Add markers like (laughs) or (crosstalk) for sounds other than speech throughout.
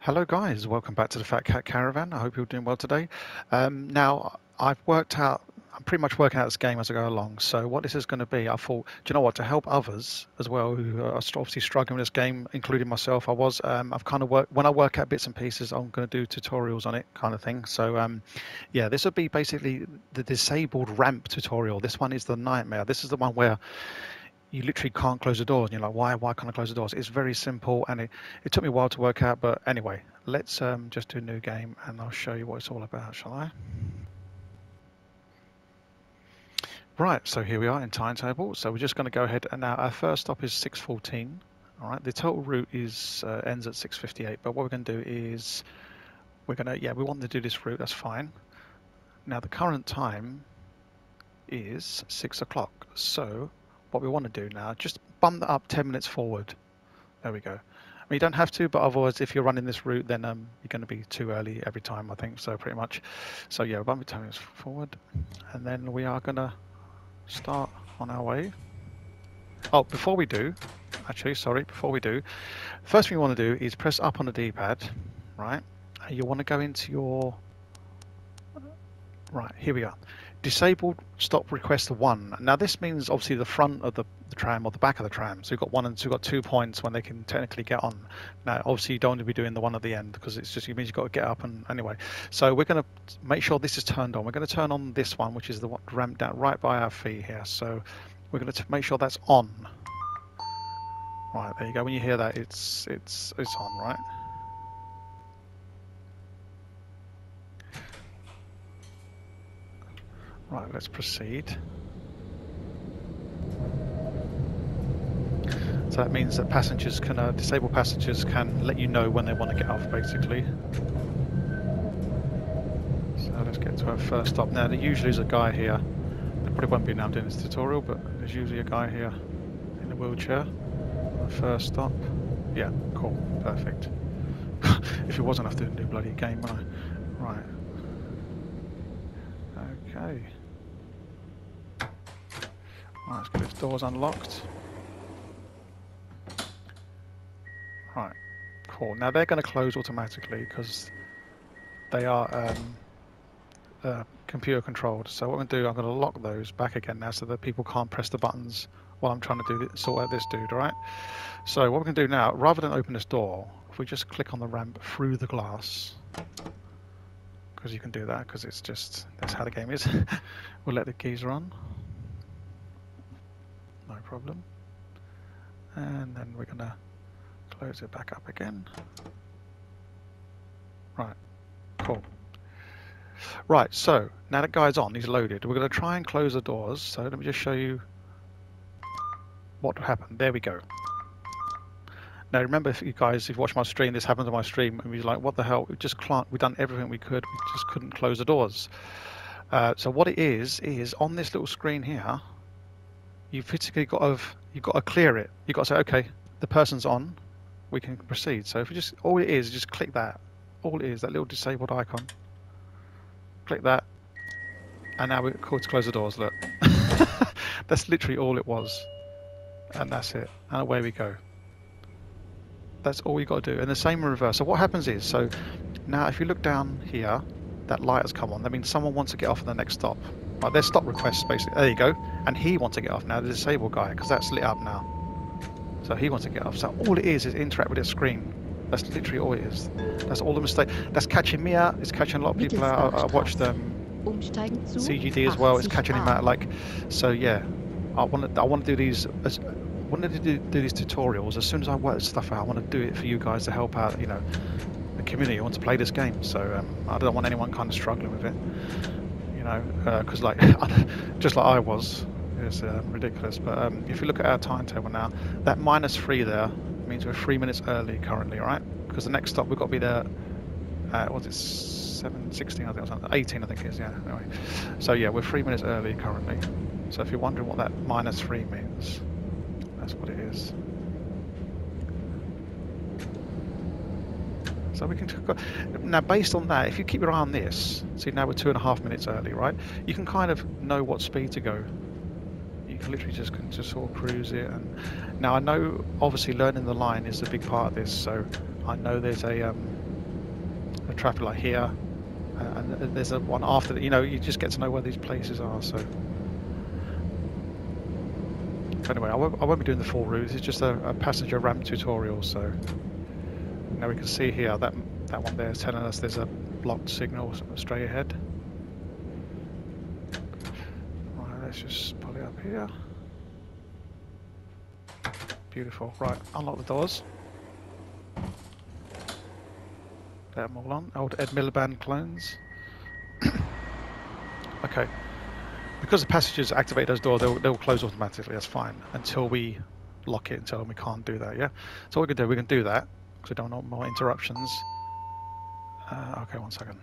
Hello guys, welcome back to the Fat Cat Caravan. I hope you're doing well today. Um, now, I've worked out, I'm pretty much working out this game as I go along. So what this is going to be, I thought, do you know what, to help others as well who are obviously struggling with this game, including myself, I was, um, I've kind of worked, when I work out bits and pieces, I'm going to do tutorials on it kind of thing. So um, yeah, this would be basically the disabled ramp tutorial. This one is the nightmare. This is the one where you literally can't close the doors and you're like why why can't i close the doors it's very simple and it, it took me a while to work out but anyway let's um, just do a new game and i'll show you what it's all about shall i right so here we are in timetable so we're just going to go ahead and now our first stop is 614 all right the total route is uh, ends at 658 but what we're going to do is we're going to yeah we want to do this route that's fine now the current time is six o'clock so what we want to do now, just bump that up 10 minutes forward. There we go. I mean, you don't have to, but otherwise, if you're running this route, then um, you're going to be too early every time, I think, so pretty much. So yeah, bump it 10 minutes forward, and then we are going to start on our way. Oh, before we do, actually, sorry, before we do, first thing you want to do is press up on the D-pad, right? You want to go into your, right, here we are disabled stop request one. Now this means obviously the front of the, the, tram or the back of the tram. So you've got one and two, got two points when they can technically get on. Now obviously you don't want to be doing the one at the end because it's just it means you've got to get up and anyway. So we're going to make sure this is turned on. We're going to turn on this one, which is the ramp down right by our feet here. So we're going to make sure that's on. Right there you go. When you hear that, it's it's it's on, right? Right, let's proceed. So that means that passengers can, uh, disabled passengers can let you know when they want to get off, basically. So let's get to our first stop. Now, there usually is a guy here. There probably won't be now doing this tutorial, but there's usually a guy here in a wheelchair. First stop. Yeah, cool, perfect. (laughs) if it wasn't, I'd do a new bloody game, I? Right. Okay. Right, let's get this doors unlocked. Right, cool. Now they're going to close automatically because they are um, uh, computer controlled. So what I'm going to do, I'm going to lock those back again now so that people can't press the buttons while I'm trying to do this, sort out this dude, right? So what going to do now, rather than open this door, if we just click on the ramp through the glass, because you can do that because it's just, that's how the game is, (laughs) we'll let the keys run. no problem. And then we're going to close it back up again. Right, cool. Right, so now that guy's on, he's loaded. We're going to try and close the doors. So let me just show you what happened. There we go. Now remember, if you guys, if you watch my stream, this happened on my stream, and we were like, "What the hell? We just can't. We've done everything we could. We just couldn't close the doors." Uh, so what it is is on this little screen here, you've physically got to you've got to clear it. You've got to say, okay, the person's on, we can proceed. So if you just all it is, just click that. All it is, that little disabled icon. Click that, and now we're called to close the doors. Look, (laughs) that's literally all it was, and that's it. And away we go. That's all you got to do. And the same in reverse. So what happens is, so now if you look down here, that light has come on. That means someone wants to get off at the next stop. Right, there's stop requests basically. There you go. And he wants to get off now, the disabled guy, because that's lit up now. So he wants to get off. So all it is is interact with a screen. That's literally all it is. That's all the mistake. That's catching me out. It's catching a lot of people out. I, I watched um, CGD as well. It's catching him out. Like, so yeah. I want to. I want to do these. As, I wanted to do, do these tutorials as soon as I work stuff out. I want to do it for you guys to help out. You know, the community. I want to play this game. So um, I don't want anyone kind of struggling with it You know, because uh, like (laughs) just like I was, it's uh, ridiculous. But um, if you look at our timetable now, that minus three there means we're three minutes early currently, right? Because the next stop we've got to be there. At, was it seven sixteen? I think or something. Eighteen, I think it is. Yeah. Anyway, so yeah, we're three minutes early currently. So if you're wondering what that minus three means, that's what it is. So we can now based on that, if you keep your eye on this, see now we're two and a half minutes early, right? You can kind of know what speed to go. You can literally just can just sort of cruise it. And now I know, obviously, learning the line is a big part of this. So I know there's a um, a traffic light here, and there's a one after. That. You know, you just get to know where these places are. So. Anyway, I won't, I won't be doing the full route. It's just a, a passenger ramp tutorial. So now we can see here that that one there is telling us there's a blocked signal straight ahead. Right, let's just pull it up here. Beautiful. Right, unlock the doors. Let them all on. Old Ed Miliband clones. (coughs) okay. Because the passengers activate those doors, they'll, they'll close automatically. That's fine until we lock it and tell them we can't do that. Yeah. So what we can do, we can do that because we don't want more interruptions. Uh, okay, one second.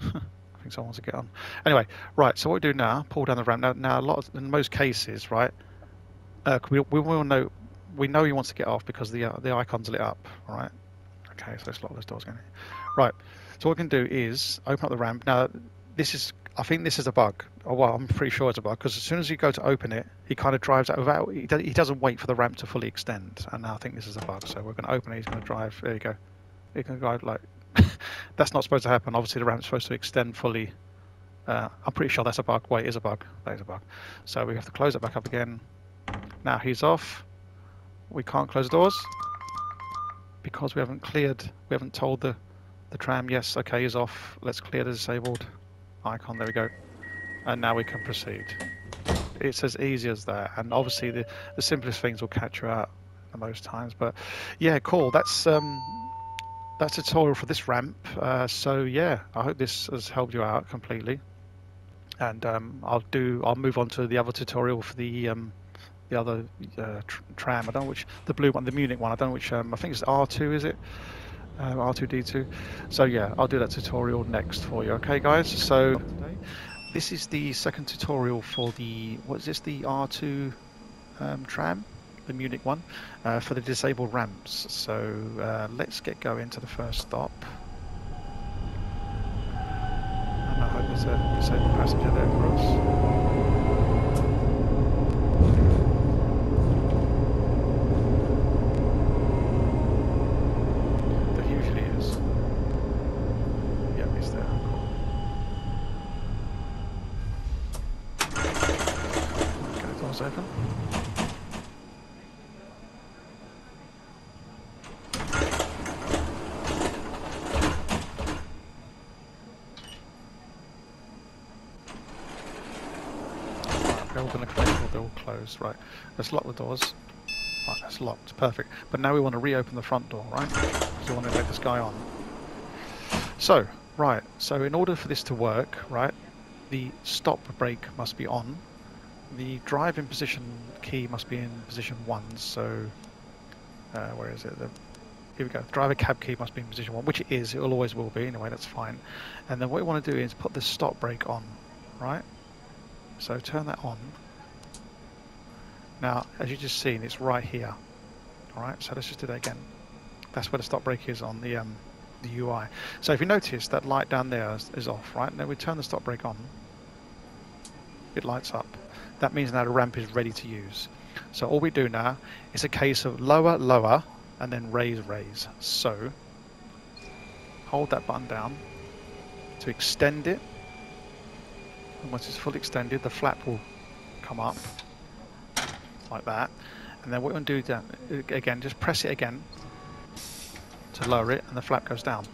(laughs) Think someone wants to get on. Anyway, right. So what we do now? Pull down the ramp. Now, now a lot of, in most cases, right? Uh, we we will know we know he wants to get off because the uh, the icon's lit up. All right. Okay, so let's lock those doors again. Right. So what we can do is open up the ramp. Now, this is I think this is a bug. Oh, well, I'm pretty sure it's a bug because as soon as you go to open it, he kind of drives out without. He, he doesn't wait for the ramp to fully extend, and I think this is a bug. So we're going to open it. He's going to drive. There you go. He can drive like (laughs) that's not supposed to happen. Obviously, the ramp's supposed to extend fully. Uh, I'm pretty sure that's a bug. Wait, is a bug. That is a bug. So we have to close it back up again. Now he's off. We can't close the doors because we haven't cleared. We haven't told the the tram. Yes, okay, he's off. Let's clear the disabled icon. There we go. And now we can proceed. It's as easy as that. And obviously, the the simplest things will catch you out the most times. But yeah, cool. That's um, that's a tutorial for this ramp. Uh, so yeah, I hope this has helped you out completely. And um, I'll do. I'll move on to the other tutorial for the um, the other uh, tr tram. I don't know which the blue one, the Munich one. I don't know which. Um, I think it's R2. Is it? Um, R2D2. So yeah, I'll do that tutorial next for you. Okay, guys. So this is the second tutorial for the what is this? The R2 um, tram the Munich one, uh, for the disabled ramps. So uh, let's get going to the first stop. And I hope there's a disabled passenger there for us. Closed. Right, let's lock the doors. Right, that's locked. Perfect. But now we want to reopen the front door, right? Because we want to let this guy on. So, right, so in order for this to work, right, the stop brake must be on. The drive in position key must be in position 1, so... Uh, where is it? The, here we go. Driver cab key must be in position 1, which it is. It always will be. Anyway, that's fine. And then what we want to do is put the stop brake on, right? So turn that on. Now, as you just seen, it's right here. Alright, so let's just do that again. That's where the stop brake is on the um, the UI. So if you notice, that light down there is, is off, right? Now we turn the stop brake on. It lights up. That means now the ramp is ready to use. So all we do now is a case of lower, lower, and then raise, raise. So, hold that button down to extend it. And once it's fully extended, the flap will come up like that. And then what you want to do then, again, just press it again to lower it and the flap goes down.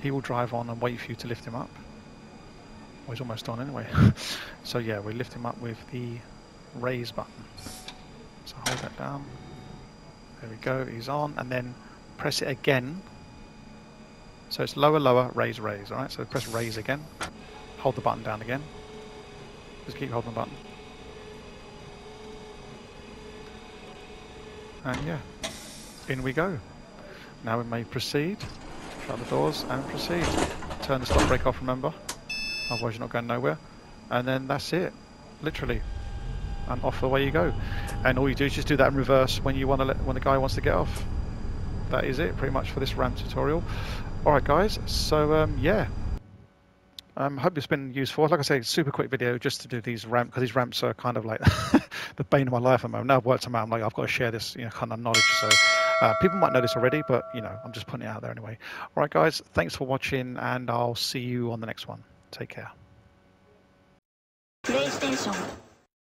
He will drive on and wait for you to lift him up. Well, he's almost on anyway. (laughs) so yeah, we lift him up with the raise button. So hold that down. There we go, he's on. And then press it again. So it's lower, lower, raise, raise. Alright, so press raise again. Hold the button down again. Just keep holding the button. And yeah, in we go. Now we may proceed. Shut the doors and proceed. Turn the stop brake off, remember. Otherwise you're not going nowhere. And then that's it. Literally. And off the way you go. And all you do is just do that in reverse when you want to when the guy wants to get off. That is it pretty much for this ramp tutorial. Alright guys, so um, yeah um, hope it's been useful. Like I say, super quick video just to do these ramps because these ramps are kind of like (laughs) the bane of my life at the moment. Now I've worked them out, I'm like, I've got to share this you know, kind of knowledge. So uh, people might know this already, but you know, I'm just putting it out there anyway. All right, guys, thanks for watching, and I'll see you on the next one. Take care. PlayStation.